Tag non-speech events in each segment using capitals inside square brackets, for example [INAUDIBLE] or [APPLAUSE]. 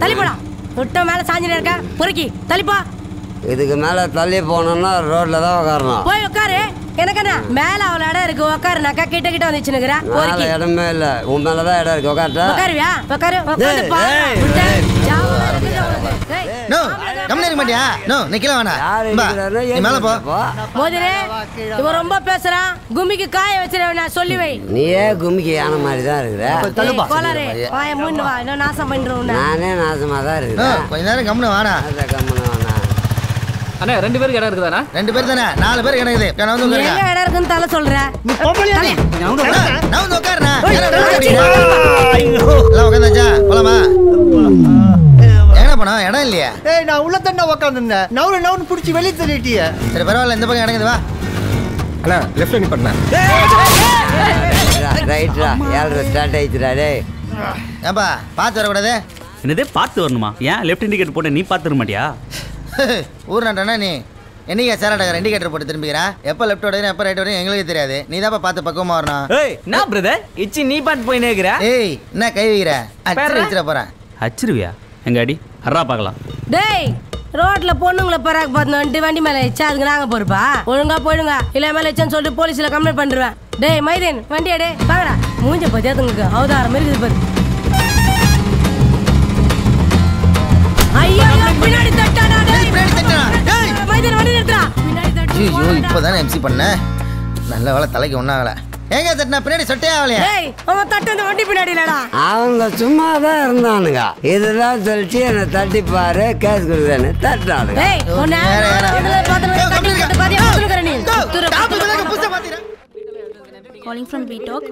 தள்ளி போடா முட்டை மேல சாஞ்சினே இருக்க. பொறுக்கி தள்ளிப்பா. இதுக்கு மேலே தள்ளி போனோம்னா ரோட்டில் தான் உட்காரணும் போய் உட்காரு எனக்கு என்ன மேல அவ்வளவு இடம் இருக்கு உட்காருனாக்கா கிட்ட கிட்ட வந்துச்சுனுக்குற மேலே பொறுக்கி இடமே இல்லை. உன் மேலே தான் இடம் இருக்கு உட்காரட்டா உட்காருவியா உட்காரு நோ இருக்க மாட்டியா? நோ நிக்கல வேணாம் நீ மேல போ. மோதிரே இவன் ரொம்ப பேசுறான். கும்மிக்கு காய வச்சிருவேன் நான் சொல்லுவை நீயே கும்மிக்கு யானை மாதிரி தான் இருக்கிற ஏய், கோளாறு. வாய மூணு வா. இன்னும் நாசம் உன்னை. நானே நாசமாக தான் இருக்கிறேன் கொஞ்ச நேரம் வாடா. அண்ணா ரெண்டு பேருக்கு இடம் இருக்குதாண்ணா? ரெண்டு பேர் தானே? நாலு பேர் கிடக்குது நான் வந்து எங்க இடம் இருக்குன்னு தலை சொல்ற? தலை. நான் வந்து உட்காருண்ணா எல்லாம் உட்காந்தாச்சா போலாமா? எங்கடா போனோம்? இடம் இல்லையா. ஏய் நான் உள்ள தண்டா உக்காந்துருந்தேன் நவுறு நவுறு பிடிச்சி வெளியே தள்ளிட்டிய. சரி பரவாயில்ல இந்த பக்கம் இடங்குது வா. அண்ணா லெஃப்ட் நீ பண்ண ரைட்ரா ஏழரை ஸ்டார்ட் ஆயிடுச்சுடா டேய். ஏப்பா பார்த்து வரக்கூடாது? என்னதே பார்த்து வரணுமா? ஏன் லெஃப்ட் இண்டிகேட்டர் போட்டு நீ பார்த்துட மாட்டியா? [LAUGHS] ஊர் நாட்டானா நீ? என்னைக்கு சேராட்ட இண்டிகேட்டர் போட்டு திரும்பிக்கிறா? எப்போ லெஃப்ட் ஓடுது எப்போ ரைட் ஓடுது எங்களுக்கு தெரியாது. நீ தான் பார்த்து பக்குவமா வரணும். ஏய் என்ன பிரதர் இச்சி நீ பாட்டு போய் நேக்குற ஏய் என்ன கை வைக்கிற? அச்சு பேர்றா? வச்சிட போறேன். அச்சிருவியா? எங்க அடி அறா பார்க்கலாம். டேய் ரோட்ல பொண்ணுங்களை பராக் பார்த்து வந்துட்டு வண்டி மேல வச்சா அதுக்கு நாங்க பொறுப்பா? ஒழுங்கா போயிடுங்க. இல்ல மேல வச்சேன்னு சொல்லிட்டு போலீஸ்ல கம்ப்ளைண்ட் பண்ணிடுவேன் டேய் மைதீன் வண்டி எடு வாங்கடா மூஞ்ச பத்தியா உங்களுக்கு அவதாரம் இருக்குது பாரு. ஐயோ ஐயோ, பின்னாடி தட்டாடா டேய். மைதீன் வண்டி ஐயோ இப்போதானே எம்சி பண்ணேன் நல்ல வேலை தலைக்கு ஒன்றாகல ஏங்க தட்டினா பின்னாடி சொட்டே ஆகலையா? டேய் அவன் தட்டு அந்த வண்டி பின்னாடி இல்லடா. அவங்க சும்மா தான் இருந்தானுங்க. இதெல்லாம் சொல்லிட்டு என்னை தட்டி பாரு கேஸ் கொடுக்குறேன்னு தட்டானுங்க டேய் காலிங் ஃப்ரம் பிடாக்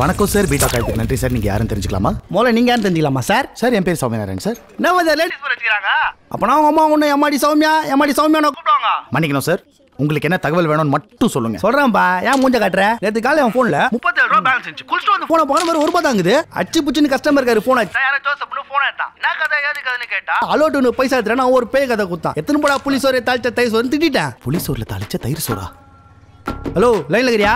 வணக்கம் சார் பீட்டா காய்க்கு நன்றி சார் நீங்கள் யாருன்னு தெரிஞ்சுக்கலாமா? முதல்ல நீங்க யாரும் தெரிஞ்சுக்கலாமா சார் சார் என் பேர் சௌமியநாராயண் சார் என்ன வந்து லேடிஸ் வச்சுக்கிறாங்க. அப்பனா அவங்க அம்மா ஒண்ணு எம்மாடி சௌமியா எம்மாடி சௌமியா கூப்பிடுவாங்க. மன்னிக்கணும் சார் உங்களுக்கு என்ன தகவல் வேணும்னு மட்டும் சொல்லுங்க. சொல்றேன்ப்பா ஏன் மூஞ்ச காட்டுற? நேத்து காலையில அவன் போன்ல முப்பத்தேழு ரூபா பேலன்ஸ் இருந்துச்சு. குளிச்சுட்டு வந்து போன போன மாதிரி ஒரு ரூபாய் தாங்குது அச்சு புச்சுன்னு கஸ்டமர் இருக்காரு போன் ஜோசப்னு போன் எடுத்தான் என்ன கதை ஏது கதைன்னு கேட்டா? அலோட்டு பைசா எடுத்துறேன் நான் ஒரு பேய் கதை கொடுத்தான் எத்தனை போடா புலி சோறு தாழ்த்த தை சோறு திட்டிட்டேன். புளிசோரில் தாளிச்ச தயிர் சோறா? ஹலோ லைன்ல இருக்கிறியா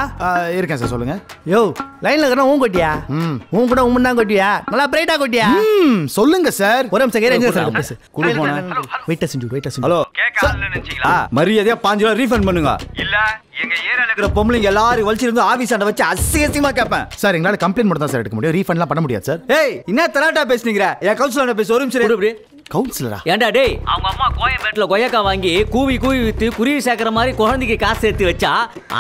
இருக்கேன் சார் சொல்லுங்க. யோ லைன்ல இருக்கிற உன் கொட்டியா? ம். உன் கூட உன் தான் கொட்டியா? நல்லா பிரைட்டா கொட்டியா? ம், சொல்லுங்க சார். ஒரு நிமிஷம் கேரு எங்க சார் பேசு. குடு போன வெயிட்ட செஞ்சு வெயிட்ட செஞ்சு ஹலோ. மரியாதையா பாஞ்சு ரூபா ரீஃபண்ட் பண்ணுங்க. இல்ல எங்க ஏரியால இருக்கிற பொம்பளைங்க எல்லாரும் வலிச்சிருந்து ஆபீஸ் ஆண்ட வச்சு அசிங்கமா கேட்பேன். சார் எங்களால் கம்ப்ளைண்ட் மட்டும் தான் சார் எடுக்க முடியும். ரீஃபண்ட்லாம் பண்ண முடியாது சார். ஏய் என்ன தராட்டா பேசுனீங்க? என் கவுன்சிலர் பேச ஒரு நிமிஷம். கவுன்சிலரா ஏன்டா டேய் அவங்க அம்மா கோயம்பேட்டில் கொய்யாக்கா வாங்கி கூவி கூவி வித்து குருவி சேர்க்கிற மாதிரி குழந்தைக்கு காசு சேர்த்து வச்சா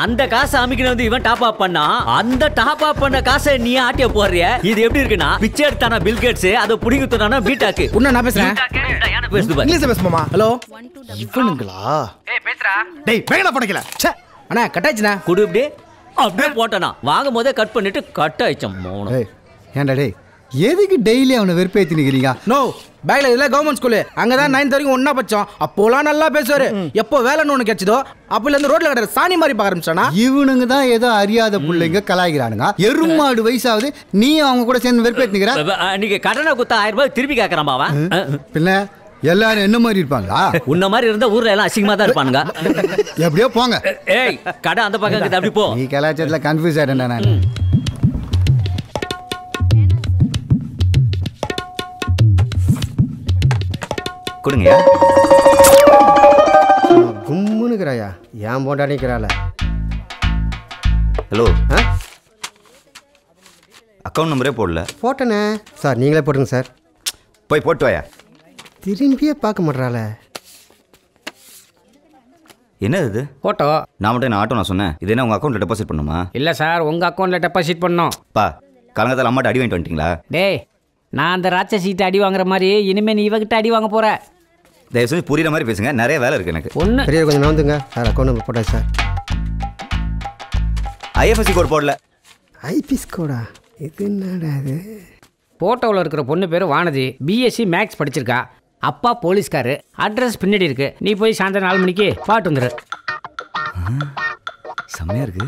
அந்த காசை அமைக்கணும் வந்து இவன் டாப் அப் பண்ணா அந்த டாப் அப் பண்ண காசை நீ ஆட்டிய போறிய இது எப்படி இருக்குன்னா பிச்சை எடுத்தானா பில் கேட்ஸ் அதை புடிங்கி துறானா பீட்டாக்கு உன்ன நான் பேசுறேன். பேசுது பாரு. இங்கிலீஷ்ல பேசுமாமா? ஹலோ? இவனுங்களா? டேய் வேகடா படைக்கல. ச்சே. அண்ணா கட்டாச்சுண்ணா குடு இப்படி. அப்படியே போட்டனா வாங்கும் போதே கட் பண்ணிட்டு கட் ஆயிடுச்சோம் மௌனம். ஏய் ஏன்டா டேய்? எதுக்கு டெய்லி அவனை வெறுப்பேத்தி நிக்கிறீங்க? நோ பேக்ல இதுல கவர்மெண்ட் ஸ்கூலு அங்கதான் நைன்த் வரைக்கும் ஒன்னா பச்சோம் அப்போலாம் நல்லா பேசுவாரு. எப்போ வேலைன்னு ஒண்ணு கிடைச்சதோ அப்பல இருந்து ரோட்ல சாணி மாதிரி பார்க்க ஆரம்பிச்சானா? இவனுங்க தான் ஏதோ அறியாத பிள்ளைங்க கலாய்க்கிறானுங்க. எருமாடு வயசாகுது நீ அவங்க கூட சேர்ந்து வெறுப்பேத்தி நிக்கிற? அஹ், அன்னைக்கு கடனை குத்தா ஆயிரம் ரூபாய் திருப்பி கேட்கறான் அவன் அஹ், பின்ன எல்லாரும் என்ன மாதிரி இருப்பாங்களா? [LAUGHS] உன்ன மாதிரி இருந்தா ஊர்ல எல்லாம் அசிங்கமா தான் இருப்பானுங்க. எப்படியோ போங்க. ஏய் கடை அந்த பக்கம் அப்படி போ. நீ கலாச்சாரத்துல கன்ஃபியூஸ் ஆயிட்டேன்டா நான். கொடுங்க கும்முனுக்குறாயா ஏன் போட்டா நிற்கிறாள் ஹலோ. அக்கௌண்ட் நம்பரே போடல. போட்டனே. சார் நீங்களே போட்டுங்க சார். போய் போட்டு வாயா திரும்பியே பார்க்க மாட்றாள. என்ன இது? போட்டோ. நான் மட்டும் என்ன ஆட்டோ நான் சொன்னேன்? இது என்ன உங்க அக்கௌண்ட்ல டெபாசிட் பண்ணுமா? இல்லை சார் உங்கள் அக்கௌண்ட்டில் டெபாசிட் பண்ணோம். பா கலங்கத்தால் அம்மாட்ட அடி வாங்கிட்டு வந்துட்டீங்களா? டேய் நான் அந்த ராட்சசீட்டை அடி வாங்குற மாதிரி இனிமே நீ இவகிட்ட அடி வாங்க போற. தயவு செஞ்சு புரியுற மாதிரி பேசுங்க. நிறைய வேலை இருக்கு எனக்கு. ஒன்று பெரிய கொஞ்சம் நவுந்துங்க. சார் அக்கௌண்ட் நம்பர் போட்டாச்சு சார். ஐஎஃப்எஸ்சி கோட் போடல. ஐபிஎஸ் கோடா இது என்னடா இது? போட்டோவில் இருக்கிற பொண்ணு பேர் வானதி. BSc maths படிச்சிருக்கா. அப்பா போலீஸ்காரு. அட்ரஸ் பின்னாடி இருக்கு. நீ போய் சாயந்தரம் நாலு மணிக்கு பாட்டு வந்துடு செம்மையா இருக்கு.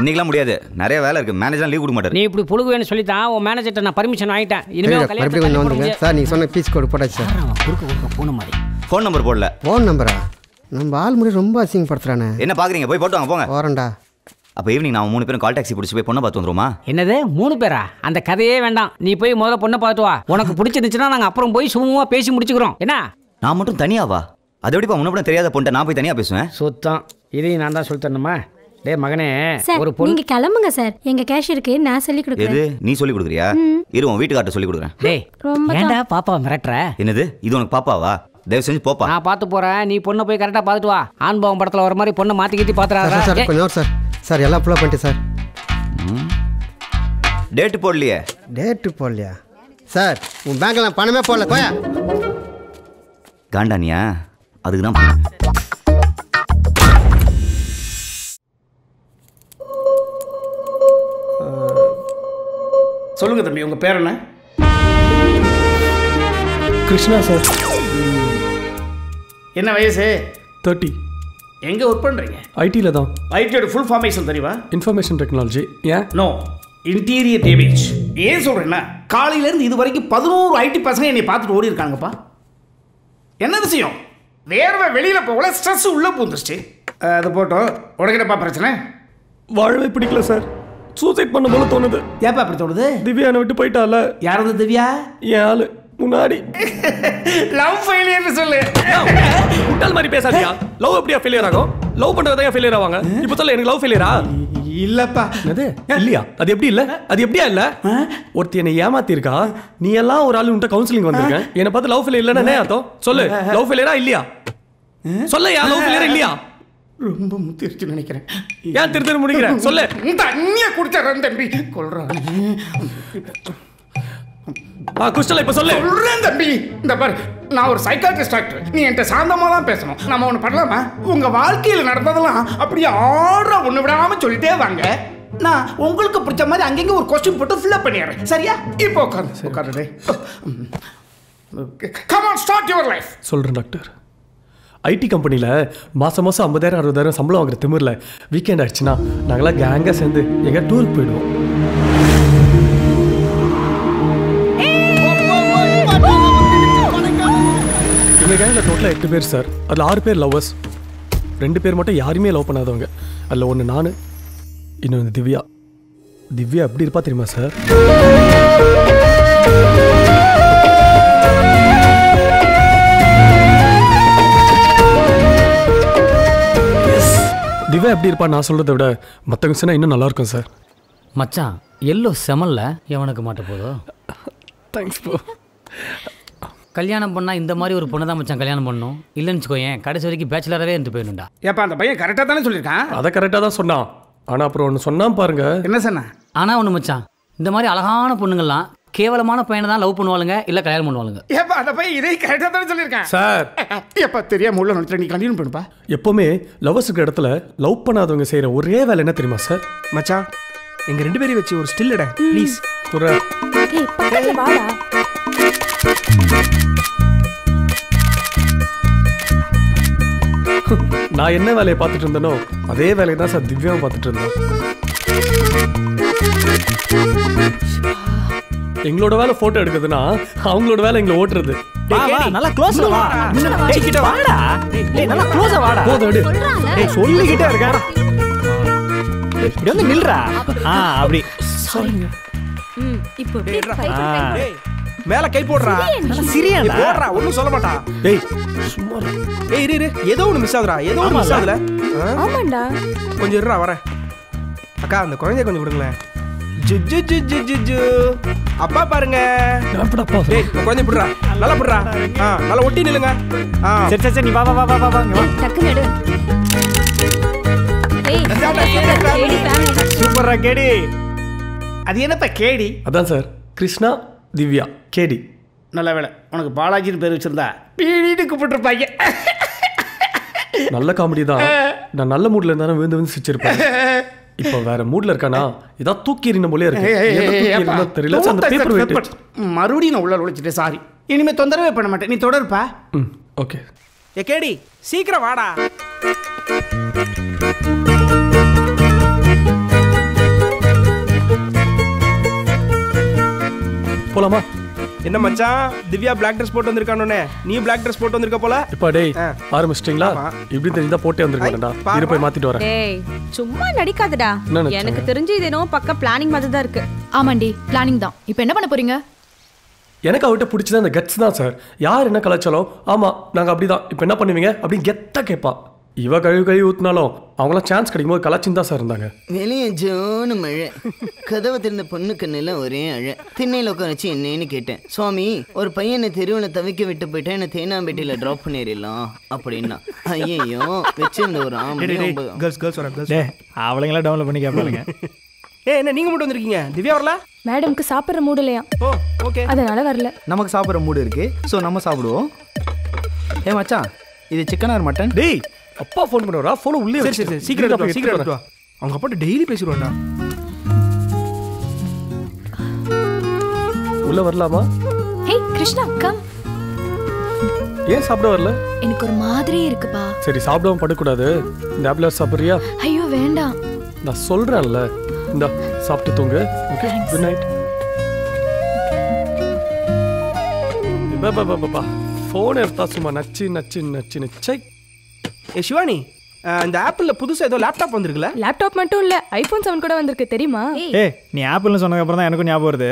இன்னைக்கெல்லாம் முடியாது. நிறைய வேலை இருக்கு. மேனேஜர் லீவ் கொடுக்க மாட்டாரு. நீ இப்படி புழுகுவேன்னு சொல்லித்தான் உன் மேனேஜர்கிட்ட நான் பர்மிஷன் வாங்கிட்டேன். இனிமே உன் மறுபடியும் கல்யாணத்தை கொஞ்சம் முடியாது. சார் நீங்கள் சொன்ன பீஸ் கோடு போட்டாச்சு சார். அவன் குறுக்க குறுக்க போன மாதிரி ஃபோன் நம்பர் போடல. ஃபோன் நம்பரா நம்ம ஆள் முடி ரொம்ப அசிங்கப்படுத்துறானே. என்ன பாக்குறீங்க? போய் போட்டு வாங்க போங்க. போறேன்டா அப்போ ஈவினிங் நான் மூணு பேரும் கால் டாக்ஸி பிடிச்சி போய் பொண்ணை பார்த்து வந்துருமா என்னது? மூணு பேரா? அந்த கதையே வேண்டாம். நீ போய் முதல்ல பொண்ணை பார்த்து வா. உனக்கு பிடிச்சிருந்துச்சுன்னா நாங்கள் அப்புறம் போய் சும்மா பேசி முடிச்சுக்கிறோம். என்ன? நான் மட்டும் தனியாவா? அது எப்படிப்பா முன்ன தெரியாத பொண்ணை நான் போய் தனியாக பேசுவேன்? சுத்தம். இதையும் நான் தான் சொல்லி தரணுமா? டே மகனே சார் ஒரு பொண்ணு நீங்க கிளம்புங்க சார். எங்க கேஷியருக்கு நான் சொல்லி எது? கொடுக்குறேன் நீ சொல்லி கொடுக்குறியா. இரு உன் வீட்டுக்கார்ட்ட சொல்லி கொடுக்குறேன். டேய் ரொம்ப ஏன்டா பாப்பா மிரட்டுற? என்னது? இது உனக்கு பாப்பாவா? தயவு செஞ்சு போப்பா. நான் பார்த்து போறேன். நீ பொண்ணை போய் கரெக்டாக பார்த்துட்டு வா. ஆண்பாவம் படத்தில் வர மாதிரி பொண்ணை மாற்றி கீத்தி சார் சார் கொஞ்சம் சார். சார் எல்லாம் ஃபுல்லாக பண்ணிட்டு சார். டேட்டு போடலையே. டேட்டு போடலையா? சார் உன் பேங்க்ல பணமே போடல. கோயா காண்டானியா? அதுக்கு தான் போனேன். சொல்லுங்க தம்பி உங்க பேர் என்ன? கிருஷ்ணா சார். என்ன வயசு? தேர்ட்டி. எங்க ஒர்க் பண்றீங்க? ஐடியில் தான். ஐடியோட ஃபுல் ஃபார்மேஷன் தெரியுமா? இன்ஃபர்மேஷன் டெக்னாலஜி ஏன்? நோ இன்டீரியர் டேமேஜ் ஏன் சொல்றேன்னா காலையில இருந்து இது வரைக்கும் பதினோரு ஐடி பசங்க என்னை பார்த்துட்டு ஓடி இருக்காங்கப்பா. என்ன விஷயம்? வேர்வை வெளியில போகல ஸ்ட்ரெஸ் உள்ள பூந்துருச்சு. அது போட்டோம். உனக்கு என்னப்பா பிரச்சனை? வாழவே பிடிக்கல சார். சூசைட் பண்ண போல தோணுது. ஏப்பா அப்படி தோணுது? திவ்யா என்னை விட்டு போயிட்டால. யாரது திவ்யா? என் ஆளு முன்னாடி. லவ் ஃபெயிலியர்னு சொல்லு. முட்டாள் மாதிரி பேசாதியா? லவ் எப்படியா ஃபெயிலியர் ஆகும்? லவ் பண்றதா ஃபெயிலியர் ஆவாங்க? இப்போ சொல்ல எனக்கு லவ் ஃபெயிலியரா இல்லப்பா. அது இல்லையா? அது எப்படி இல்ல? அது எப்படியா இல்ல? ஒருத்தி என்னை ஏமாத்திருக்கா? நீ எல்லாம் ஒரு ஆளு உன்ட்ட கவுன்சிலிங் வந்திருக்க. என்னை பார்த்து லவ் ஃபெயிலியர் இல்லைன்னா என்ன அர்த்தம்? சொல்லு. லவ் ஃபெயிலியரா இல்லையா? சொல்லையா லவ் ஃபெயிலியரா இல்லையா? ரொம்ப முத்திருச்சு நினைக்கிறேன். ஏன் திரு திரு முடிக்கிறேன்? சொல்லு. தண்ணிய குடிச்சிடறேன் தம்பி. கொள்றான் ஆ குஷ்டல இப்ப சொல்லு. சொல்றேன் தம்பி. இந்த பாரு நான் ஒரு சைக்காட்ரிஸ்ட் டாக்டர் நீ என்கிட்ட சாந்தமா தான் பேசணும். நம்ம ஒன்று பண்ணலாமா? உங்க வாழ்க்கையில் நடந்ததெல்லாம் அப்படியே ஆடுற ஒன்று விடாம சொல்லிட்டே வாங்க. நான் உங்களுக்கு பிடிச்ச மாதிரி அங்கங்க ஒரு கொஸ்டின் போட்டு ஃபில்அப் பண்ணிடுறேன். சரியா? இப்போ உட்காந்து come on start your life சொல்றேன் டாக்டர் ஐடி கம்பெனியில் மாதம் மாதம் ஐம்பதாயிரம் அறுபதாயிரம் சம்பளம் வாங்குற திமிரில் வீக்கெண்ட் ஆயிடுச்சுன்னா நாங்களாம் கேங்காக சேர்ந்து எங்கே டூருக்கு போயிடுவோம். எங்கள் கேங்கில் டோட்டலாக எட்டு பேர் சார் அதில் ஆறு பேர் லவ்வர்ஸ் ரெண்டு பேர் மட்டும் யாருமே லவ் பண்ணாதவங்க. அதில் ஒன்று நான் இன்னொன்று திவ்யா. திவ்யா எப்படி இருப்பா தெரியுமா சார் திவ்யா எப்படி இருப்பா? நான் சொல்கிறத விட மற்றவங்க சொன்னால் இன்னும் நல்லா இருக்கும் சார் மச்சான் எல்லோ செமல்ல எவனுக்கு மாட்ட போதோ தேங்க்ஸ் ப்ரோ கல்யாணம் பண்ணா இந்த மாதிரி ஒரு பொண்ணு தான் மச்சான் கல்யாணம் பண்ணணும் இல்லைன்னு வச்சுக்கோயேன் கடைசி வரைக்கும் பேச்சுலராகவே இருந்து போயிடும்டா ஏப்பா அந்த பையன் கரெக்டாக தானே சொல்லியிருக்கான்? அதை கரெக்டாக தான் சொன்னான். ஆனால் அப்புறம் ஒன்று சொன்னான் பாருங்க. என்ன சொன்ன ஆனா ஒன்று மச்சான் இந்த மாதிரி அழகான பொண்ணுங்கள்லாம் கேவலமான பையனை தான் லவ் பண்ணுவாளுங்க இல்லை கல்யாணம் பண்ணுவாளுங்க. ஏப்பா அந்த பையன் இதை கரெக்டாக தானே சொல்லியிருக்கான். சார். [LAUGHS] ஏப்பா தெரியாம உள்ள நினைச்சிட்டு நீ கண்டினியூ பண்ணுப்பா. எப்போவுமே லவ்வர்ஸ் இருக்கிற இடத்துல லவ் பண்ணாதவங்க செய்கிற ஒரே வேலை என்ன தெரியுமா சார்? மச்சான் எங்க ரெண்டு பேரையும் வச்சு ஒரு ஸ்டில் இட ப்ளீஸ் ஒரு [LAUGHS] நான் என்ன வேலையை பார்த்துட்டு இருந்தேனோ அதே வேலையை தான் சார் திவ்யாவும் பார்த்துட்டு இருந்தேன் எங்களோட வேலை போட்டோ எடுக்குதுன்னா அவங்களோட வேலை எங்களை ஓட்டுறது. நல்லா க்ளோஸ்ல வா. டேய் கிட்ட வாடா. டேய் நல்லா க்ளோஸா வாடா. டேய் சொல்லிக்கிட்டே இருக்க. இப்படி வந்து நில்றா. ஆ அப்படி. சொல்லுங்க இப்போ ஆ. டேய், மேல கை போடுறா. சிரியன் போடுறா ஒண்ணும் சொல்ல மாட்டான் டேய் சும்மா ஏய் இரு இரு. ஏதோ ஒன்று மிஸ் ஆகுதுடா. ஏதோ ஒன்று மிஸ் ஆகுதுல கொஞ்சம் இருடா வரேன். அக்கா அந்த குழந்தைய கொஞ்சம் விடுங்களேன். ஜு ஜு ஜு ஜு ஜு ஜு அப்பா பாருங்க. டேய் குழந்தை பிடுறா. நல்லா பிடுறா. ஆ நல்லா ஒட்டி நில்லுங்க. ஆ. சரி சரி நீ வா வா வா வா வா கேடி ஃபேமிலி சூப்பரா கேடி. அது என்னப்பா கேடி? அதான் சார். கிருஷ்ணா திவ்யா கேடி. நல்ல வேலை உனக்கு பாலாஜின்னு பேர் வச்சிருந்தா பீடின்னு கூப்பிட்டுருப்பாங்க. நல்ல காமெடி தான். நான் நல்ல மூட்ல இருந்தாலும் விழுந்து விழுந்து சிரிச்சிருப்பேன். [LAUGHS] இப்போ வேற மூட்ல இருக்கானா? ஏதாவது தூக்கி எறின போலே இருக்கு தெரியல. சார், அந்த பேப்பர் வெயிட் மறுபடியும் நான் உள்ள உழைச்சிட்டேன் சாரி இனிமே தொந்தரவே பண்ண மாட்டேன். நீ தொடருப்பா. ம் ஓகே. ஏ கேடி சீக்கிரம் வாடா. போலாமா? என்ன மச்சான்? திவ்யா பிளாக் ட்ரெஸ் போட்டு வந்திருக்கானே நீ பிளாக் ட்ரெஸ் போட்டு வந்திருக்க போல? இப்போ டேய் ஆரம்பிச்சிட்டிங்களா. இப்படி தெரிஞ்சா போட்டே வந்துருக்கேன்டா இரு போய் மாத்திட்டு வரேன். டேய் சும்மா நடிக்காதடா. என்ன? எனக்கு தெரிஞ்சு இது என்னவோ பக்க பிளானிங் மாதிரி தான் இருக்கு. ஆமாண்டி பிளானிங் தான். இப்போ என்ன பண்ண போறீங்க? எனக்கு அவர்கிட்ட பிடிச்சது அந்த கட்ஸ் தான் சார் யார் என்ன கலாச்சாரம் ஆமா நாங்க அப்படிதான். இப்போ என்ன பண்ணுவீங்க? அப்படின்னு கெத்தா கேட்பா. இவ கழுவி கழுவி ஊத்துனாலும் அவங்களாம் சான்ஸ் கிடைக்கும் போது கலாச்சின்னு தான் சார் இருந்தாங்க. வெளியே ஜோனு மழை. கதவை திறந்த பொண்ணு கண்ணில் ஒரே அழ. திண்ணையில் உட்கார வச்சு என்னன்னு கேட்டேன். சுவாமி ஒரு பையனை தெருவில் தவிக்க விட்டு போயிட்டா என்ன தேனாம்பேட்டையில் ட்ராப் பண்ணிடலாம்? அப்படின்னா. ஐயோ வச்சிருந்த ஒரு ஆம்பளை கேர்ள்ஸ் கேர்ள்ஸ் வர கேர்ள்ஸ் அவளைங்களாம் டவுன்லோட் பண்ணி கேட்பாளுங்க [LAUGHS] ஏ என்ன நீங்க மட்டும் வந்திருக்கீங்க? திவ்யா வரல? மேடம்க்கு சாப்பிட்ற மூடு இல்லையா? Oh okay. அதனால வரல. நமக்கு சாப்பிட்ற மூடு இருக்கு. ஸோ நம்ம சாப்பிடுவோம். ஏ மச்சான் இது சிக்கன் ஆர் மட்டன் டேய் அப்பா ஃபோன் பண்ணுறா ஃபோனை உள்ளே சரி சரி சீக்கிரம் சீக்கிரம் அவங்க அப்பாட்ட டெய்லி பேசிடுவாண்டா உள்ள வரலாமா? ஹே கிருஷ்ணா கம் ஏன் சாப்பிட வரல? எனக்கு ஒரு மாதிரி இருக்குப்பா. சரி சாப்பிடாம படக்கூடாது இந்த ஆப்பிள் சாப்பிட்றியா? ஐயோ வேண்டாம். நான் சொல்றேன்ல. இந்த சாப்பிட்டு தூங்கு. ஓகே குட் நைட் பாப்பா ஃபோன் எடுத்தா சும்மா நச்சு நச்சு நச்சு நச்சை ஏ சிவானி அஹ், இந்த ஆப்பிளில் புதுசாக ஏதோ லேப்டாப் வந்திருக்குல்ல லேப்டாப் மட்டும் இல்ல ஐபோன் செவன் கூட வந்திருக்கு தெரியுமா? ஏ நீ ஆப்பிள்னு சொன்னதுக்கு அப்புறம் தான் எனக்கும் ஞாபகம் வருது.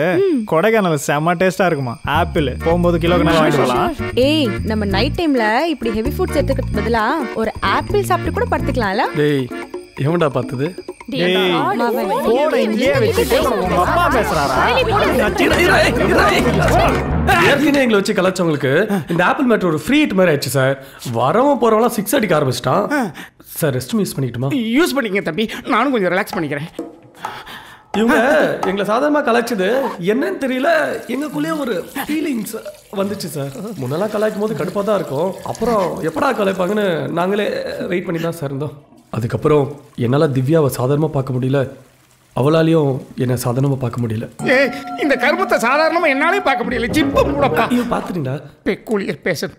கொடைக்கானல் செம்ம டேஸ்டா இருக்குமா? ஆப்பிள். போகும்போது கிலோக்கு நான் [LAUGHS] வாங்கிட்டு வரலாம். ஏய் நம்ம நைட் டைம்ல இப்படி ஹெவி ஃபுட்ஸ் எடுத்துக்கிறதுக்கு பதிலா ஒரு ஆப்பிள் சாப்பிட்டு கூட படுத்துக்கலாம்ல? டேய் எவன்டா பார்த்தது? போட இங்கேயே வச்சுட்டு உங்க அப்பா பேசுறாரா? ஏற்கனவே எங்களை வச்சு கலாச்சவங்களுக்கு இந்த ஆப்பிள் மேட்ரு ஒரு ஃப்ரீ ஹிட் மாதிரி ஆயிடுச்சு சார் வரவன் போறவங்களாம் சிக்ஸ் அடிக்க ஆரம்பிச்சிட்டான். சார் ரெஸ்ட் யூஸ் பண்ணிக்கிட்டுமா? யூஸ் பண்ணிக்கங்க தம்பி. நானும் கொஞ்சம் ரிலாக்ஸ் பண்ணிக்கிறேன். இவங்க எங்களை சாதாரணமாக கலாய்ச்சது என்னன்னு தெரியல. எங்களுக்குள்ளேயே ஒரு ஃபீலிங்ஸ் வந்துச்சு சார் முன்னெல்லாம் கலாய்க்கும் போது கடுப்பாக தான் இருக்கும். அப்புறம் எப்படா கலாய்ப்பாங்கன்னு நாங்களே வெயிட் பண்ணி தான் சார் இருந்தோம். அதுக்கப்புறம் என்னால் திவ்யாவை சாதாரணமாக பார்க்க முடியல. அவளாலையும் என்னை சாதாரணமாக பார்க்க முடியல. ஏ இந்த கருமத்தை சாதாரணமா என்னாலே பார்க்க முடியல. ஜிப்பு மூடப்பா. ஐயோ பார்த்துட்டீங்களா? பெக்கூலியர்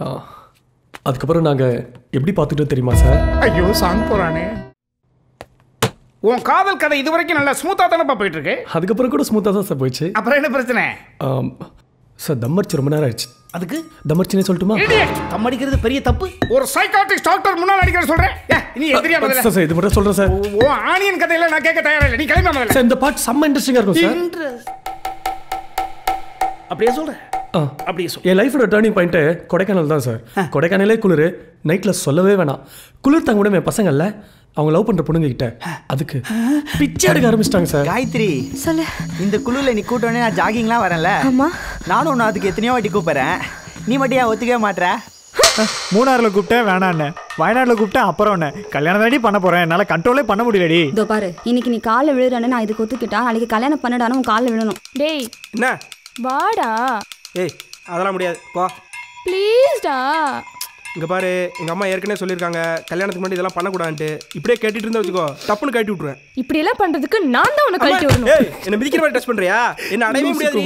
ஆ. அதுக்கப்புறம் நாங்கள் எப்படி பார்த்துட்டோம் தெரியுமா சார்? ஐயோ சாங் போறானே. உன் காதல் கதை இது வரைக்கும் நல்லா ஸ்மூத்தா தானப்பா போயிட்டு இருக்கு? அதுக்கப்புறம் கூட ஸ்மூத்தாக தான் சார் போயிடுச்சு. அப்புறம் என்ன பிரச்சனை. சார் தம்மடிச்சு ரொம்ப நேரம் ஆயிடுச்சு. அதுக்கு? தம்மடிச்சுனே சொல்லட்டுமா! தம் அடிக்கிறது பெரிய தப்பு. ஒரு சைக்காட்ரிஸ்ட் டாக்டர் முன்னாள் அடிக்கிற சொல்றேன். நீ எதிரியா சார் இது மட்டும் சொல்கிறேன் சார் ஓ ஆனியன் கதையில நான் கேட்க தயாரா இல்லை. நீ கிளம்ப முதல்ல. சார் இந்த பாட்டு செம்ம இன்ட்ரெஸ்டிங்காக இருக்கும் சார். அப்படியே சொல்றேன். அப்படியே சொல். என் லைஃபோட டேர்னிங் பாயிண்ட்டு கொடைக்கானல் தான் சார் கொடைக்கானலே குளிர். நைட்டில் சொல்லவே வேணாம். குளிர் தாங்க கூட என் பசங்கள்ல அவங்க லவ் பண்ணுற பொண்ணுங்க கிட்ட. அதுக்கு பிச்சை எடுக்க ஆரம்பிச்சிட்டாங்க சார். காயத்ரி சொல்லு. இந்த குழுல நீ கூட்டோடனே நான் ஜாகிங்லாம் வரேன்ல. ஆமா. நானும் உன்னை அதுக்கு எத்தனையோ வாட்டி கூப்பிடுறேன். நீ மட்டும் ஏன் ஒத்துக்கவே மாட்ற? மூணாறுல கூப்பிட்டேன் வேணான்னு. வயநாடுல கூப்பிட்டேன் அப்புறம் என்ன? கல்யாணம் தாடி பண்ண போறேன். என்னால கண்ட்ரோலே பண்ண முடியலடி. இதோ பாரு இன்னைக்கு நீ காலில் விழுறேன்னு நான் இதுக்கு ஒத்துக்கிட்டா நாளைக்கு கல்யாணம் பண்ணடான்னு உன் காலில் விழணும். டேய் என்ன? வாடா. ஏய் அதெல்லாம் முடியாது. போ. ப்ளீஸ்டா இங்க பாரு எங்க அம்மா ஏற்கனவே சொல்லியிருக்காங்க கல்யாணத்துக்கு முன்னாடி இதெல்லாம் பண்ணக்கூடாதுன்ட்டு. இப்படியே கேட்டுட்டு இருந்தா வச்சுக்கோ தப்புன்னு கட்டி விட்டுருவேன். இப்படி எல்லாம் பண்றதுக்கு நான் தான் உன்னை கழட்டி விடணும். என்ன மிதிக்கிற மாதிரி டெஸ்ட் பண்றியா? என்ன அடையவே முடியாது.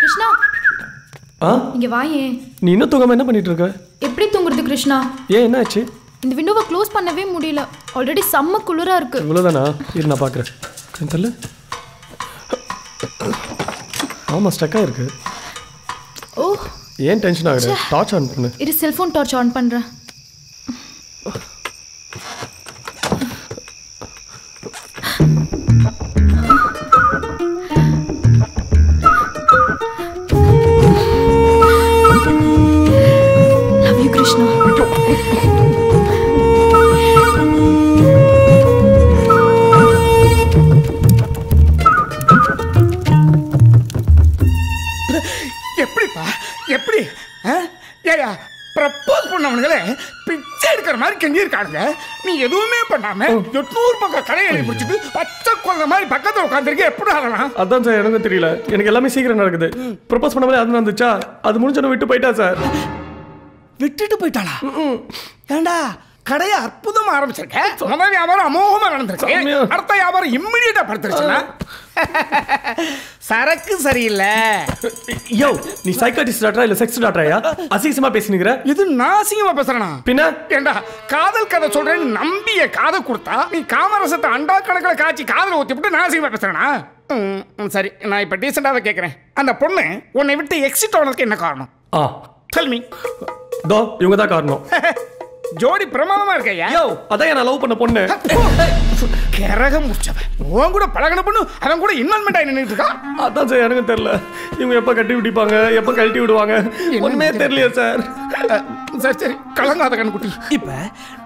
கிருஷ்ணா. ஆ? இங்க வாயே நீ இன்னும் தூங்காம என்ன பண்ணிட்டு இருக்க? எப்படி தூங்குறது கிருஷ்ணா? ஏன் என்ன ஆச்சு இந்த விண்டோவை க்ளோஸ் பண்ணவே முடியல. ஆல்ரெடி செம்ம குளிரா இருக்கு. இவ்வளோதானா இரு நான் பார்க்குறேன் கொஞ்சம் தள்ளு. ஆமாம் ஸ்டக்காக இருக்கு ஓ ஏன் டென்ஷன் ஆகுது? டார்ச் ஆன் பண்ணு. இரு செல்போன் டார்ச் ஆன் பண்றேன். இருக்கானுங்க நீ எதுவுமே பண்ணாம எட்நூறு பக்கம் கடையை பிடிச்சிட்டு பச்சை குழந்தை மாதிரி பக்கத்துல உட்காந்துருக்க எப்படி ஆகலாம் அதான் சார் எனக்கு தெரியல. எனக்கு எல்லாமே சீக்கிரம் நடக்குது. ப்ரப்போஸ் பண்ண மாதிரி அது நடந்துச்சா? அது முடிஞ்சோன்னு விட்டு போயிட்டா சார். விட்டுட்டு போயிட்டாளா? ஏண்டா? கடையை அற்புதமா ஆரம்பிச்சிருக்க. முதல் வியாபாரம் அமோகமா நடந்திருக்கு. அடுத்த வியாபாரம் இம்மிடியட்டா படுத்துருச்சுன்னா? [LAUGHS] சரக்கு சரியில்லை. யோ நீ சைக்காட்டிஸ்ட் டாக்டரா இல்ல செக்ஸ் டாக்டராயா அசிங்கமா பேசினுக்கிற? இது நான் அசிங்கமா பேசுறேனா? பின்ன? ஏண்டா காதல் கதை சொல்றேன்னு நம்பிய காதை கொடுத்தா நீ காமரசத்தை அண்டா கணக்கில் காய்ச்சி காதல ஊத்தி விட்டு நான் அசிங்கமா பேசுறேனா சரி நான் இப்ப டீசெண்டாக கேட்குறேன் அந்த பொண்ணு உன்னை விட்டு எக்ஸிட் ஆனதுக்கு என்ன காரணம்? ஆ. டெல் மீ தோ இவங்க தான் காரணம். [LAUGHS] ஜோடி பிரமாதமா இருக்கையா? யோ அதான் நான் லவ் பண்ண பொண்ணு. கரகம் முடிச்சவன். உன் கூட பழகின பொண்ணு அவன் கூட இன்வால்மெண்ட் ஆகி நின்றுட்டு இருக்கா அதான் சார் எனக்கும் தெரியல. இவங்க எப்ப கட்டி விடிப்பாங்க எப்ப கழட்டி விடுவாங்க? ஒண்ணுமே தெரியலையே சார் சரி சரி கலங்காத கண்குட்டி இப்ப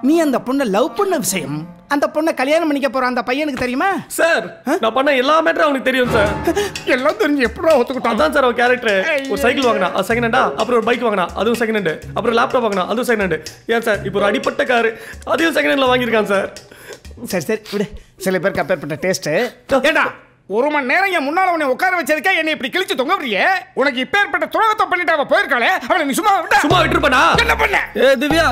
நீ அந்த பொண்ணை லவ் பண்ண விஷயம் அந்த பொண்ணை கல்யாணம் பண்ணிக்க போற அந்த பையனுக்கு தெரியுமா? சார் நான் பண்ண எல்லா மேட்டரும் அவனுக்கு தெரியும் சார் எல்லாம் தெரிஞ்சு எப்படா ஒத்துக்கிட்டான்? அதான் சார் அவன் கேரக்டர் ஒரு சைக்கிள் வாங்கினா அது செகண்ட் ஹேண்டா அப்புறம் ஒரு பைக் வாங்கினா அதுவும் செகண்ட் ஹேண்டு அப்புறம் லேப்டாப் வாங்கினா அதுவும் செகண்ட் ஹேண்டு ஏன் சார் இப்போ ஒரு அடிப்பட்ட காரு அதையும் செகண்ட் ஹேண்ட்ல வாங்கியிருக்கான் சார் சரி சரி விடு. சில பேர் கம்பேர் பண்ண டேஸ்ட் ஏண்டா? ஒரு மணி நேரம் என் முன்னால உன்னை உட்கார வச்சிருக்க என்னை இப்படி கிழிச்சு தொங்க விடுறியே உனக்கு இப்பேற்பட்ட துரோகத்தை பண்ணிட்டு அவ போயிருக்காளே அவளை நீ சும்மா விட்டா? சும்மா விட்டுருப்பனா? என்ன பண்ண? ஏ திவ்யா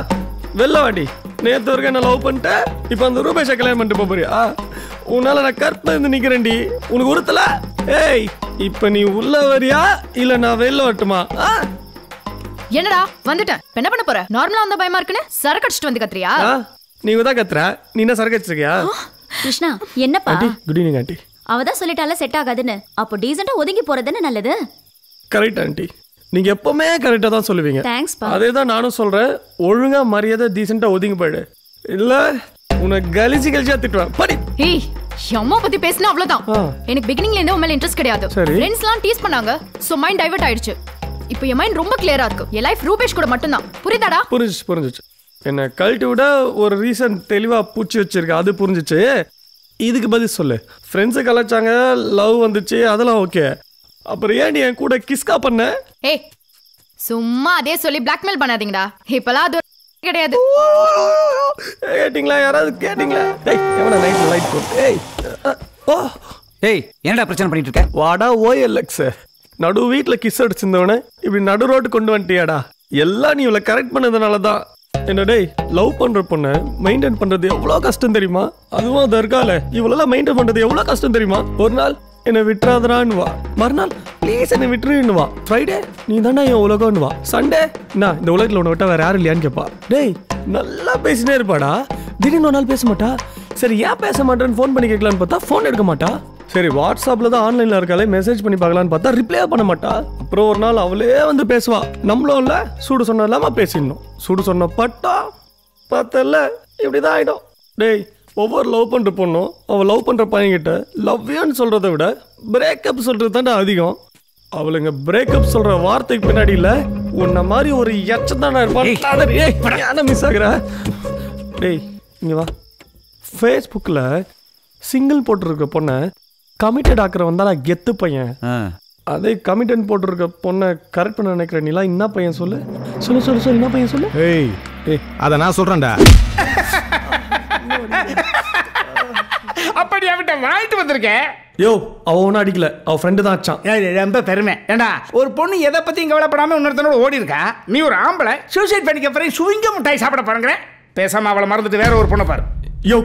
வெள்ள வாடி. நேத்து வரைக்கும் என்ன லவ் பண்ணிட்டேன் இப்போ அந்த ரூபேஷை கல்யாணம் பண்ணிட்டு போப் போறியா? உன்னால நான் கற்பனை இருந்து நிக்கிறேன்டி. உனக்கு உறுத்தல? ஏய் இப்போ நீ உள்ள வரியா? இல்ல நான் வெளில வரட்டுமா? ஆ? என்னடா வந்துட்டேன் என்ன பண்ண போற? நார்மலா வந்த பயமா இருக்குன்னு சரக்கு அடிச்சிட்டு வந்து கத்துறியா? நீங்க தான் கத்துற? நீ என்ன சரக்கு வச்சிருக்கியா கிருஷ்ணா என்னப்பா? Good evening aunty. அவ தான் சொல்லிட்டால செட் ஆகாதுன்னு. அப்போ டீசெண்டா ஒதுங்கி போறதுன்னு நல்லது. கரெக்ட் ஆண்டி நீங்க எப்பவுமே கரெக்டா தான் சொல்லுவீங்க. Thanks பா. அதே தான் நானும் சொல்றேன். ஒழுங்கா மரியாதை டீசெண்டா ஒதுங்கி போயிடு. இல்ல உனக்கு கலிச்சு கலிச்சா திட்டுவேன். படி. ஏய் அம்மா பத்தி பேசினா அவ்வளவுதான். எனக்கு பிகினிங்ல இருந்தே உன் மேல இன்ட்ரெஸ்ட் கிடையாது. ஃப்ரெண்ட்ஸ்லாம் டீஸ் பண்ணாங்க. சோ மைண்ட் டைவர்ட் ஆயிடுச்சு. இப்போ என் மைண்ட் ரொம்ப கிளியரா இருக்கு. என் லைஃப் ரூபேஷ் கூட மட்டும்தான். புரியுதாடா? புரிஞ்சிச்சு புரிஞ்சிச்சு. என்ன கழட்டி விட ஒரு ரீசன் தெளிவா பூச்சி வச்சிருக்க. அது புரிஞ்சிச்சு. இதுக்கு பதில் சொல்லு. ஃப்ரெண்ட்ஸு கலாச்சாங்க லவ் வந்துச்சு அதெல்லாம் ஓகே அப்புறம் ஏன் நீ என் கூட கிஸ்கா பண்ண? ஏய் சும்மா அதே சொல்லி பிளாக்மெயில் பண்ணாதீங்கடா. இப்பலாம் அது கிடையாது. கேட்டிங்களா? யாராவது கேட்டிங்களா? டேய் எவனா நைட் லைட் போட்டு ஏய் ஓ. ஏய் என்னடா பிரச்சனை பண்ணிட்டு இருக்க? வாடா ஓஎல்எக்ஸ் நடு வீட்டில் கிஸ் அடிச்சிருந்தவன இப்படி நடு ரோட்டு கொண்டு வந்துட்டியாடா. எல்லாம் நீ இவளை கரெக்ட் பண்ணதுனால தான் என்ன டேய் லவ் பண்ற பொண்ணை மெயின்டைன் பண்றது எவ்வளோ கஷ்டம் தெரியுமா? அதுவும் தர்கால. இவ்வளோலாம் மெயின்டைன் பண்றது எவ்வளோ கஷ்டம் தெரியுமா? ஒரு நாள் என்னை விட்டுறாதரான்னு வா மறுநாள் ப்ளீஸ் என்னை விட்டுருன்னு வா ஃப்ரைடே நீ தானே என் உலகம்னு வா சண்டே நான் இந்த உலகத்தில் உன்னை விட்டா வேற யாரும் இல்லையான்னு கேட்பா டேய் நல்லா பேசினே இருப்பாடா. திடீர்னு ஒரு நாள் பேச மாட்டா. சரி ஏன் பேச மாட்டேன்னு ஃபோன் பண்ணி கேட்கலான்னு பார்த்தா ஃபோன் எடுக்க மாட்டா. சரி வாட்ஸ்அப்பில் தான் ஆன்லைனில் இருக்காளே மெசேஜ் பண்ணி பார்க்கலான்னு பார்த்தா ரிப்ளே பண்ண மாட்டா. அப்புறம் ஒரு நாள் அவளே வந்து பேசுவா. நம்மளும் இல்லை சூடு சொன்ன இல்லாமல் பேசிடணும். சூடு சொன்ன பட்டா பார்த்தல இப்படி தான் ஆகிடும் டேய் ஒவ்வொரு லவ் பண்ணுற பொண்ணும் அவள் லவ் பண்ணுற பையன்கிட்ட லவ்யூன்னு சொல்கிறத விட பிரேக்கப் சொல்கிறது தானே அதிகம். அவளுங்க பிரேக்கப் சொல்கிற வார்த்தைக்கு பின்னாடி இல்லை உன்ன மாதிரி ஒரு எச்சம் தானே இருப்பான் மிஸ் ஆகுற. டேய் இங்கே வா. ஃபேஸ்புக்கில் சிங்கிள் போட்டிருக்க பொண்ணை கமிட்டட் ஆக்குற வந்தால கெத்து பையன். அதே கமிட்டன் போட்டிருக்க பொண்ணை கரெக்ட் பண்ண நினைக்கிற நீலாம் என்ன பையன் சொல்லு. சொல்லு சொல்லு சொல்லு என்ன பையன் சொல்லு. ஏய் ஏய் அதை நான் சொல்கிறேன்டா அப்படி அவன்கிட்ட வாங்கிட்டு வந்திருக்கேன் யோ அவ ஒன்றும் அடிக்கல. அவ ஃப்ரெண்டு தான் அச்சான். ஏய், ரொம்ப பெருமை. ஏண்டா ஒரு பொண்ணு எதை பத்தியும் கவலைப்படாம இன்னொருத்தனோட ஓடி இருக்கா? நீ ஒரு ஆம்பளை சூசைட் பண்ணிக்க பிறகு சுவிங்க முட்டாய் சாப்பிட பாருங்க பேசாம அவளை மறந்துட்டு வேற ஒரு பொண்ணை பாரு. யோ.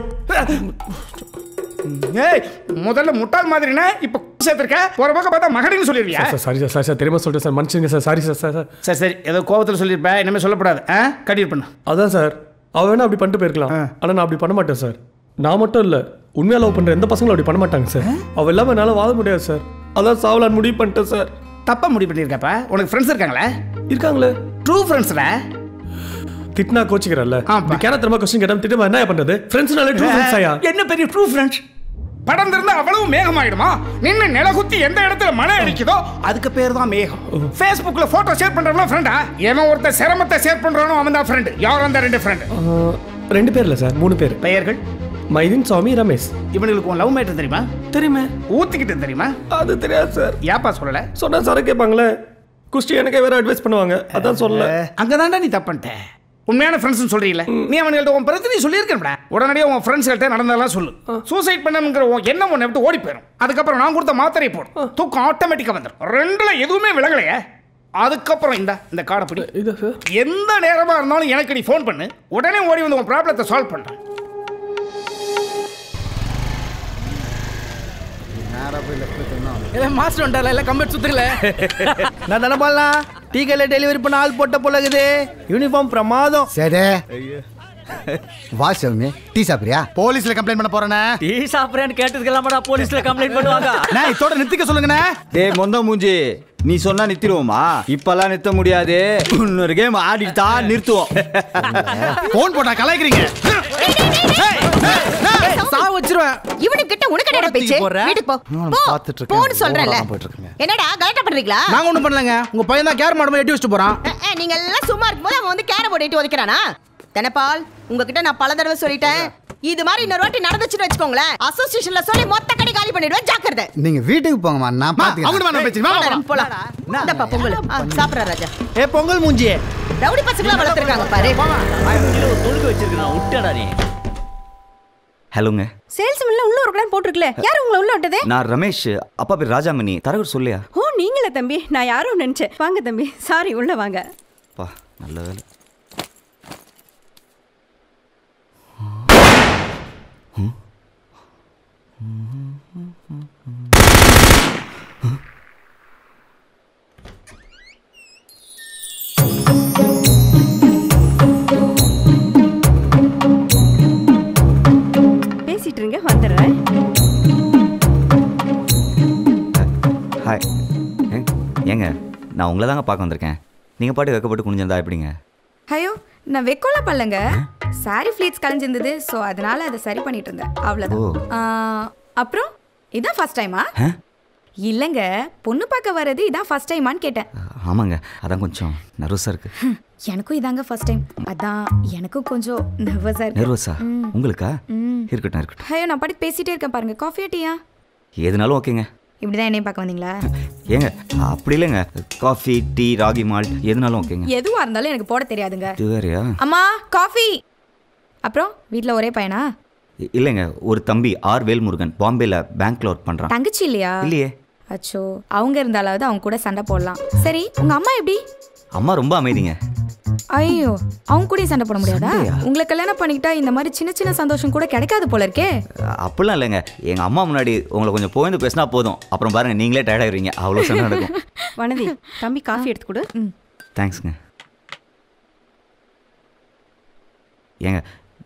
ஏய் முதல்ல முட்டாள் மாதிரினா இப்ப [LAUGHS] சேர்த்திருக்க? ஒரு பக்கம் பார்த்தா மகடின்னு சொல்லிருவியா sir sorry sir sorry sir தெரியுமா சொல்லிட்டேன் sir மன்னிச்சுங்க sir sorry sir sir sir. சரி ஏதோ கோவத்தில் சொல்லியிருப்ப இனிமேல் சொல்லக்கூடாது ஆ? கடிட் பண்ணு. அதான் சார். அவ வேணா அப்படி பண்ணிட்டு போயிருக்கலாம். ஆனா நான் அப்படி பண்ண மாட்டேன் சார். நான் மட்டும் இல்ல உண்மையா லவ் பண்ற எந்த பசங்களும் அப்படி பண்ண மாட்டாங்க சார். அவ இல்லாம என்னால வாழ முடியாது சார். அதான் சாவலான்னு முடிவு பண்ணிட்டேன் சார். தப்பா முடிவு பண்ணியிருக்கப்பா. உனக்கு ஃப்ரெண்ட்ஸ் இருக்காங்களா? இருக்காங்களே. ட்ரூ ஃப்ரெண்ட்ஸ்ல திட்டினா கோச்சிக்கிறல்ல? கேன திரும்ப கொஸ்டின் கேட்டா திட்டமா என்ன பண்றது? ஃப்ரெண்ட்ஸ்னாலே ட்ரூ ஃப்ரெண்ட்ஸ் ஆயா? என்ன பெரிய ட்ரூ ஃப்ரெண்ட்ஸ் படம் இருந்தா அவ்வளவு மேகமாயிடுமா? நின்னு நிலகுத்தி எந்த இடத்துல மழை அடிக்குதோ அதுக்கு பேர் தான் மேகம் ஃபேஸ்புக்ல போட்டோ ஷேர் பண்றவங்க ஃப்ரெண்டா எவன் ஒருத்தன் சிரமத்தை ஷேர் பண்றானோ அவன் தான் ஃப்ரெண்ட் யார் அந்த ரெண்டு ஃப்ரெண்ட் ரெண்டு பேர் இல்ல சார் மூணு பேர். பெயர்கள்? மைதின் சுவாமி ரமேஷ். இவனுக்கு உன் லவ் மேட்டர் தெரியுமா? தெரியுமே. ஊத்திக்கிட்டு தெரியுமா? அது தெரியாது சார். ஏப்பா சொல்லல? சொன்னா சார கேட்பாங்களே. குஸ்டி எனக்கே வேற அட்வைஸ் பண்ணுவாங்க. அதான் சொல்லல. அங்கதான்டா நீ தப்புன்ட்ட உண்மையான ஃப்ரெண்ட்ஸ் சொல்றீல நீ அவனுங்கள்ட்ட உன் பிரச்சனை சொல்லியிருக்கா உடனடியாக உன் ஃப்ரெண்ட்ஸ்கிட்ட நடந்ததெல்லாம் சொல்லு. சூசைட் பண்ணணுங்கிற உன் எண்ணம் உன்னை விட்டு ஓடி போயிடும் அதுக்கப்புறம் நான் கொடுத்த மாத்திரை போடும் தூக்கம் ஆட்டோமேட்டிக்காக வந்துடும் ரெண்டுல எதுவுமே விலகலையே. அதுக்கப்புறம் இந்த இந்த கார்டை பிடி. எந்த நேரமா இருந்தாலும் எனக்கு நீ ஃபோன் பண்ணு. உடனே ஓடி வந்து உன் ப்ராப்ளத்தை சால்வ் பண்றேன். இல்லை மாஸ்டர் வந்துட்டால இல்லை கம்பெட் சுத்துக்கல நான் தானே பாடலாம் டீ கடையில் டெலிவரி பண்ண ஆள் போட்ட போல இருக்குது யூனிஃபார்ம் பிரமாதம் சரி வா சௌமி டீ சாப்பிடுறியா? போலீஸ்ல கம்ப்ளைண்ட் பண்ண போறேனே. டீ சாப்பிட்றேன்னு கேட்டதுக்கெல்லாம் போலீஸ்ல கம்ப்ளைண்ட் பண்ணுவாங்க. நான் இதோட நிறுத்திக்க சொல்லுங்கண்ணே. டேய் மொந்த மூஞ்சி. நீ சொன்னா நிறுத்திடுவோமா இப்பெல்லாம் நிறுத்த முடியாது. இன்னொரு கேம் ஆடிட்டு நிறுத்துவோம். போன் போட்டா கலாய்க்கிறீங்க. சா வச்சிருவேன். இவனுக்கிட்ட உனக்கு என்ன பேச்சு? போடுற? வீட்டுக்கு போ. நானும் போ. பார்த்துட்டு இருக்கேன். போன்னு சொல்றேன்ல. ஓவரா தான் போயிட்டு இருக்குங்க. என்னடா கரெக்டா பண்றீங்களா? நாங்க ஒண்ணும் பண்ணலங்க. உங்க பையன் தான் கேர் மாடு எட்டி வச்சுட்டு போறான். நீங்க எல்லாம் சும்மா இருக்கும்போது அவன் வந்து கேர போட்டு ஒதுக்கிறானா தனபால் உங்ககிட்ட நான் பல தடவை சொல்லிட்டேன். இது மாதிரி இன்னொரு வாட்டி நடந்துச்சுன்னு வச்சுக்கோங்களேன். அசோசியேஷன்ல சொல்லி மொத்த கடை காலி பண்ணிடுவேன். ஜாக்கிரதை. நீங்க வீட்டுக்கு போங்கம்மா நான் பாத்துக்கிறேன். வாடா, நம்ம போலாம் இந்தாப்பா பொங்கல். ஆ, சாப்பிடுறா ராஜா. ஏ பொங்கல் மூஞ்சி ரவுடி பசங்களா வளர்த்துருக்காங்க பாரு. தொழுக வச்சிருக்கேன் நான் விட்டடா நீ. ஹலோங்க. சேல்ஸ்மேன்ல உள்ள ஒரு கடன் போட்டிருக்கல யார் உங்களை உள்ள விட்டது? நான் ரமேஷ் அப்பா பேர் ராஜாமணி. தரகர் சொல்லியா ஓ நீங்களா தம்பி. நான் யாரோ நினைச்சேன். வாங்க தம்பி. சாரி உள்ள வாங்க. பா நல்ல வேலை. பேசிட்டு இருங்க வந்துடுறேன். ஹாய் ஏங்க- நான் உங்களை தாங்க பார்க்க வந்திருக்கேன். நீங்கள் பாட்டு வைக்கப்பட்டு குனிஞ்சிருந்தா எப்படிங்க? ஐயோ நான் வெக்கோல பண்ணலங்க சாரி ஃப்ளீட்ஸ் கலைஞ்சிருந்தது ஸோ அதனால அதை சரி பண்ணிட்டு இருந்தேன். அவ்வளோதான் அப்புறம் இதான் ஃபர்ஸ்ட் டைமா? இல்லைங்க பொண்ணு பார்க்க வர்றது இதான் ஃபர்ஸ்ட் டைமான்னு கேட்டேன். ஆமாங்க அதான் கொஞ்சம் நர்வஸாக இருக்கு. எனக்கும் இதாங்க ஃபர்ஸ்ட் டைம் அதான் எனக்கும் கொஞ்சம் நர்வஸாக இருக்கு. நர்வஸா. உங்களுக்கா. இருக்கட்டும் இருக்கட்டும். ஐயோ நான் பாட்டு பேசிட்டே இருக்கேன் பாருங்க. காஃபியா டீயா எதுனாலும் ஓகேங்க. இப்படிதான் என்னையும் பார்க்க வந்தீங்களா? ஏங்க அப்படி இல்லைங்க. காஃபி டீ ராகி மால்ட் எதுனாலும் ஓகேங்க. எதுவா இருந்தாலும் எனக்கு போட தெரியாதுங்க. அம்மா காஃபி அப்புறம் வீட்ல ஒரே பையனா? இல்லைங்க ஒரு தம்பி ஆர் வேல்முருகன் பாம்பேல பேங்க்ல ஒர்க் பண்றான். தங்கச்சி இல்லையா? இல்லையே. அச்சோ அவங்க இருந்தாலாவது அவங்க கூட சண்டை போடலாம். சரி உங்க அம்மா எப்படி? அம்மா ரொம்ப அமைதிங்க. ஐயோ அவங்க கூட சண்டை போட முடியாதா? உங்களை கல்யாணம் பண்ணிக்கிட்டா இந்த மாதிரி சின்ன சின்ன சந்தோஷம் கூட கிடைக்காது போல இருக்கே. அப்படிலாம் இல்லைங்க. எங்க அம்மா முன்னாடி உங்களை கொஞ்சம் புகழ்ந்து பேசினா போதும். அப்புறம் பாருங்க நீங்களே டயர்ட் அவ்வளோ சண்டை நடக்கும். [LAUGHS] வனதி தம்பி காஃபி எடுத்து கொடு. தேங்க்ஸ்ங்க ஏங்க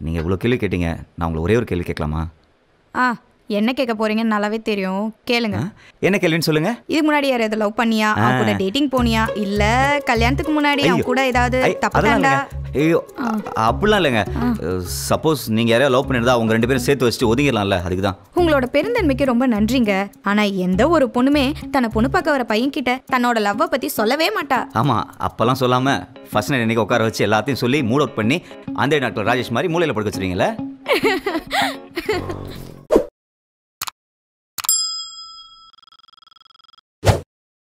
நீங்கள் இவ்வளோ கேள்வி கேட்டீங்க. நான் உங்களை ஒரே ஒரு கேள்வி கேட்கலாமா? ஆ என்ன கேட்க போறீங்கன்னு நல்லாவே தெரியும். கேளுங்க. என்ன கேள்வின்னு சொல்லுங்க. இதுக்கு முன்னாடி யார் எதாவது லவ் பண்ணியா? அவங்க கூட. டேட்டிங் போனியா? இல்ல கல்யாணத்துக்கு முன்னாடி ஐயோ. கூட ஏதாவது தப்பு. ஐயோ அப்படிலாம் இல்லைங்க. சப்போஸ் நீங்க யாரையா லவ் பண்ணிருந்தா அவங்க ரெண்டு பேரும் சேர்த்து வச்சுட்டு ஒதுங்கிடலாம்ல அதுக்கு தான் உங்களோட பெருந்தன்மைக்கு ரொம்ப நன்றிங்க. ஆனா எந்த ஒரு பொண்ணுமே தன்னை பொண்ணு பார்க்க வர பையன் கிட்ட தன்னோட லவ்வை பத்தி சொல்லவே மாட்டா. ஆமா அப்பெல்லாம் சொல்லாம ஃபர்ஸ்ட் நைட் இன்னைக்கு உட்கார வச்சு எல்லாத்தையும் சொல்லி மூட் அவுட் பண்ணி அந்த நாட்கள் ராஜேஷ் மாதிரி மூலையில படுக்க வச்சிருவீங்களே [LAUGHS]